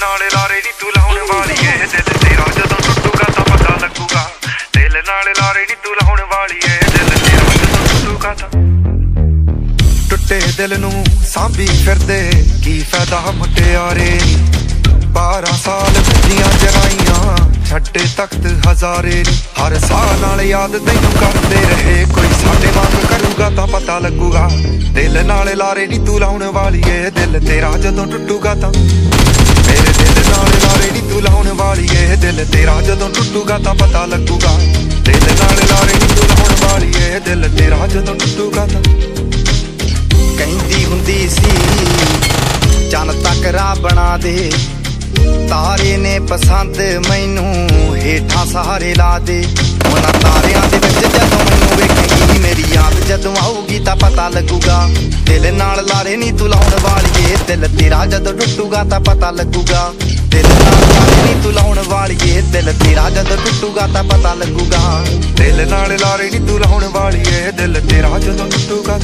ਨਾਲ ਲਾਰੇ ਨੀ ਤੂੰ ਲਾਉਣ ਵਾਲੀ ਏ। ਦਿਲ ਤੇਰਾ ਜਦੋਂ ਟੁੱਟੂਗਾ ਤਾਂ ਪਤਾ ਲੱਗੂਗਾ। ਦਿਲ ਨਾਲ ਲਾਰੇ ਨੀ ਤੂੰ ਲਾਉਣ ਵਾਲੀ ਏ। ਦਿਲ ਤੇਰਾ ਜਦੋਂ ਟੁੱਟੂਗਾ ਤਾਂ ਟੁੱਟੇ ਦਿਲ ਨੂੰ ਸਾਂਭੀ ਫਿਰਦੇ। ਕੀ ਫਾਇਦਾ ਮੁਟਿਆਰੇ? 12 ਸਾਲ ਬੱਜੀਆਂ ਜਰਾਈਆਂ। ਛੱਡੇ ਤਖਤ ਹਜ਼ਾਰੇ। ਹਰ ਸਾਲ ਨਾਲ ਯਾਦ ਤੈਨੂੰ ਕਰਦੇ ਰਹੇ। ਕੋਈ ਸਾਡੇ ਵਾਂਗ ਕਰੂਗਾ ਤਾਂ ਪਤਾ ਲੱਗੂਗਾ। ਦਿਲ ਨਾਲ ਲਾਰੇ ਨੀ ਤੂੰ ਲਾਉਣ ਵਾਲੀ ਏ। ਦਿਲ ਤੇਰਾ ਜਦੋਂ ਟੁੱਟੂਗਾ ਤਾਂ ਤੂੰ ਲਾਉਣ ਵਾਲੀ ਏ ਦਿਲ ਤੇਰਾ। ਜਦੋਂ ਟੁੱਟੂਗਾ ਤਾਂ ਪਤਾ ਲੱਗੂਗਾ। ਦਿਲ ਨਾਲ ਲਾਰੇ ਤੂੰ ਲਾਉਣ ਵਾਲੀ ਏ ਦਿਲ ਤੇਰਾ। ਜਦੋਂ ਟੁੱਟੂਗਾ ਤਾਂ ਕਹਿੰਦੀ ਹੁੰਦੀ ਸੀ, ਚੰਨ ਤੱਕ ਰਾਹ ਬਣਾ ਦੇ। ਤਾਰੇ ਨੇ ਪਸੰਦ ਮੈਨੂੰ, ਹੇਠਾਂ ਸਹਾਰੇ ਲਾ ਦੇ। ਉਹਨਾਂ ਤਾਰਿਆਂ ਦੇ ਵਿੱਚ ਜਦੋਂ ਮੈਨੂੰ ਵੇਖੇਗੀ, ਮੇਰੀ ਯਾਦ ਜਦੋਂ ਆਊਗੀ ਤਾਂ ਪਤਾ ਲੱਗੂਗਾ। ਦਿਲ ਨਾਲ ਲਾਰੇ ਨਹੀਂ ਤੂੰ ਲਾਉਣ ਵਾਲੀਏ ਦਿਲ ਤੇਰਾ ਜਦੋਂ ਟੁੱਟੂਗਾ ਤਾਂ ਪਤਾ ਲੱਗੂਗਾ। ਦਿਲ ਨਾਲ ਲਾਰੇ ਨਹੀਂ ਤੂੰ ਲਾਉਣ ਵਾਲੀਏ। ਦਿਲ ਤੇਰਾ ਜਦੋਂ ਟੁੱਟੂਗਾ ਤਾਂ ਪਤਾ ਲੱਗੂਗਾ। ਦਿਲ ਨਾਲ ਲਾਰੇ ਨੀ ਤੂੰ ਲਾਉਣ ਵਾਲੀ ਦਿਲ ਤੇਰਾ ਜਦੋਂ ਟੁੱਟੂਗਾ।